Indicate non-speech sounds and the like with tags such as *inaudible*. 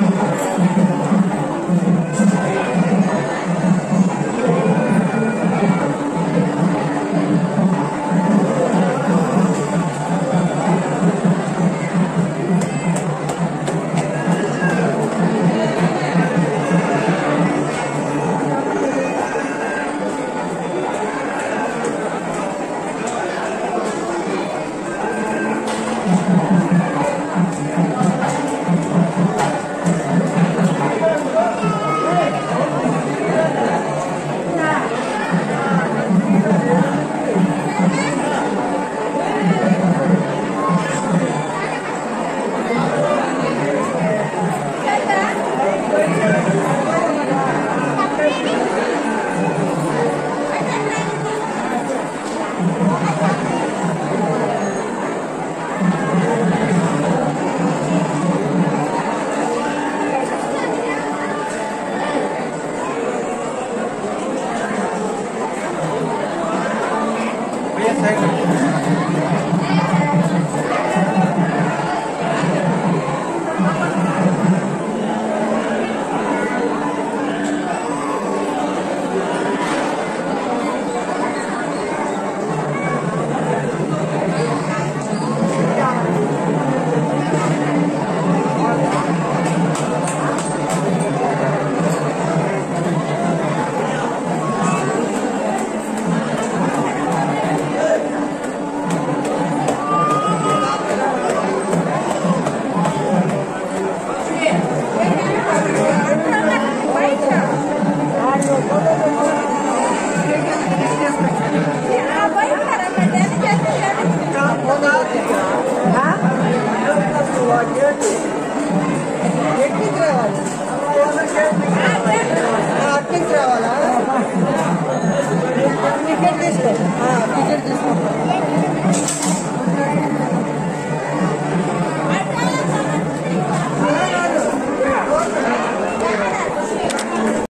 何? *laughs*